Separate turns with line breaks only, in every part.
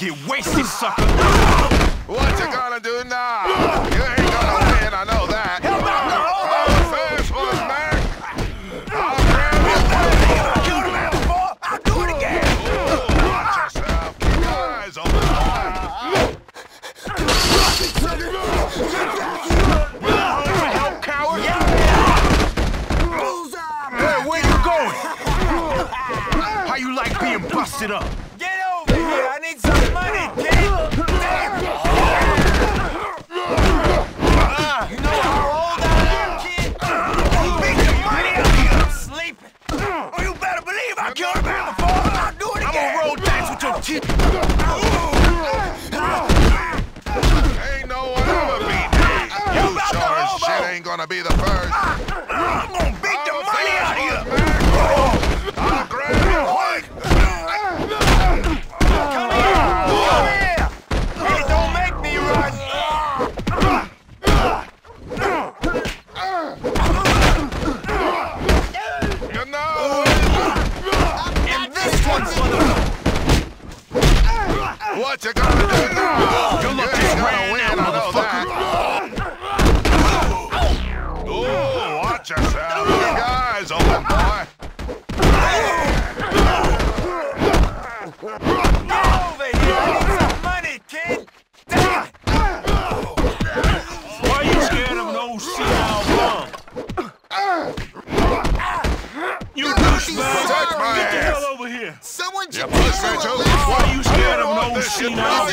get wasted, sucker.
What you gonna do now? You ain't gonna win, I know that.
Help out the
Oh,
hobo!
fast one, Mac. I'll grab you.
I killed a man before. I'll do it again.
Watch yourself. Keep your eyes open.
Help, coward. Hey, where you going? How you like being busted up? Dice with
what you
here!
Someone
You
should
push
teach
me
you a
too.
Why you scared of an
I
old
this shit now.
I'll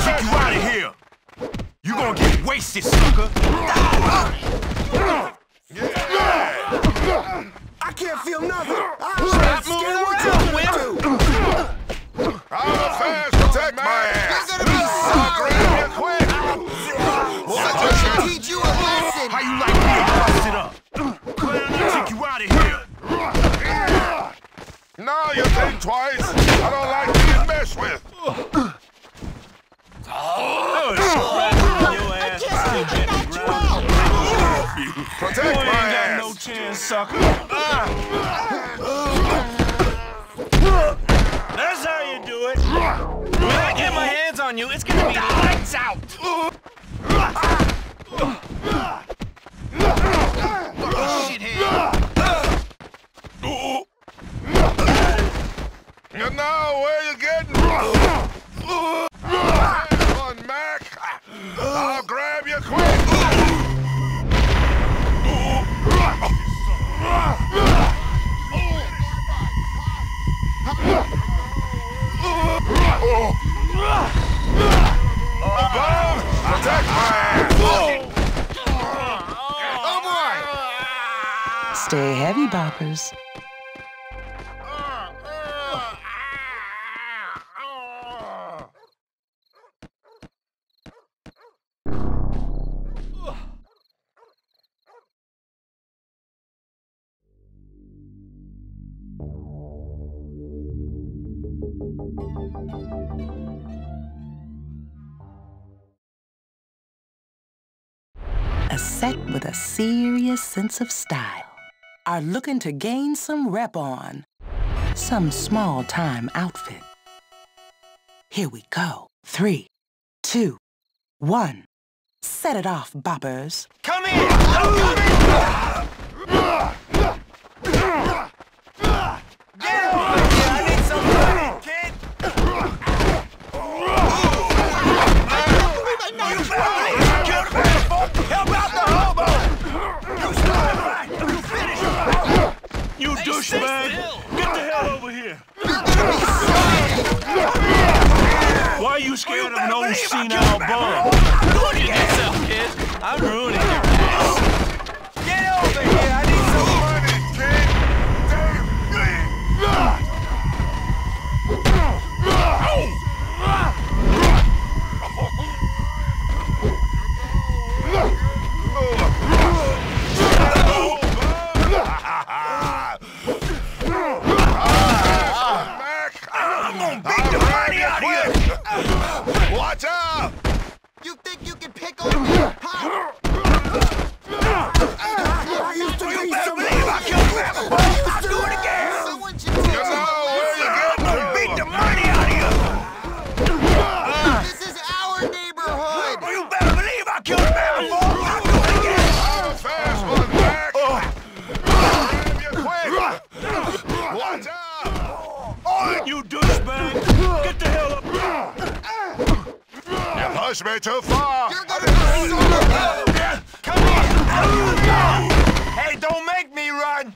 kick you out of here! You gonna get wasted, sucker!
I can't feel nothing.
Think twice. I don't like being messed with.
Oh, scratching your ass till you hit the ground.
Protect my
got no
ass.
chance, sucker. That's how you do it.
When I get my hands on you, it's gonna be lights out!
Stay heavy, boppers. A set with a serious sense of style are looking to gain some rep on some small time outfit. Here we go. Three, two, one. Set it off, boppers.
Come here! Come here! Get over
push me too far.
You're gonna go so
Come here! Hey, don't make me run!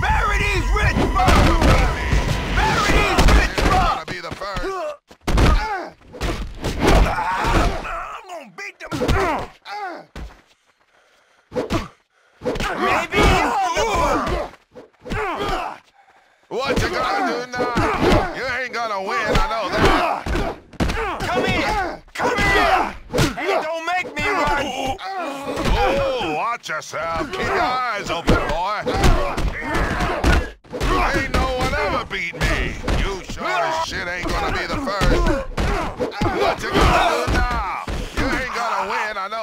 Bury these rich fuckers! Bury these rich fuckers!
Be the first.
I'm gonna beat them! Maybe you're the
What you gonna do now? You ain't gonna win, I know that.
Come here! Come here! Hey, don't make me run!
Oh, watch yourself. Keep your eyes open, boy. Ain't no one ever beat me. You sure as shit ain't gonna be the first. What you gonna do now? You ain't gonna win, I know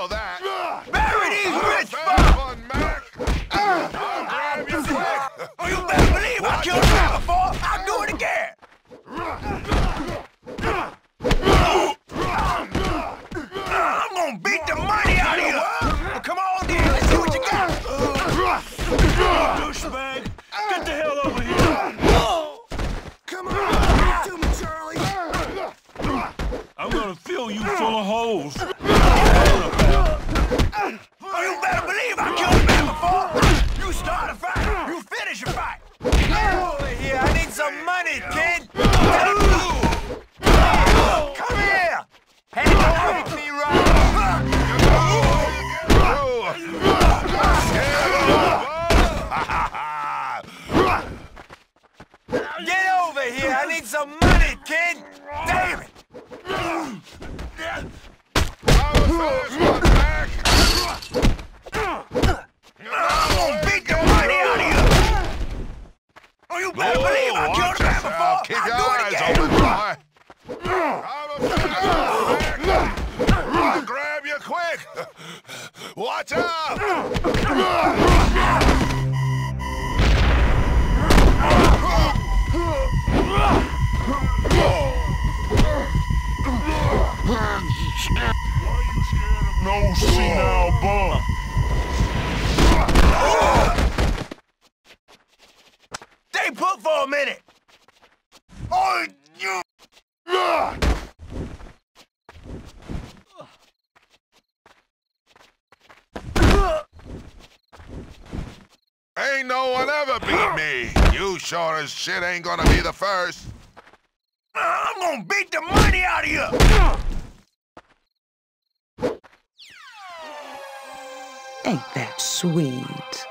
Keep
I'll
your
do it
eyes
again!
open, boy. I'll grab you quick. Watch out!
No senile bum.
Stay put for a minute! Oh, you...
Ain't no one ever beat me. You sure as shit ain't gonna be the first.
I'm gonna beat the money out of you!
Ain't that sweet?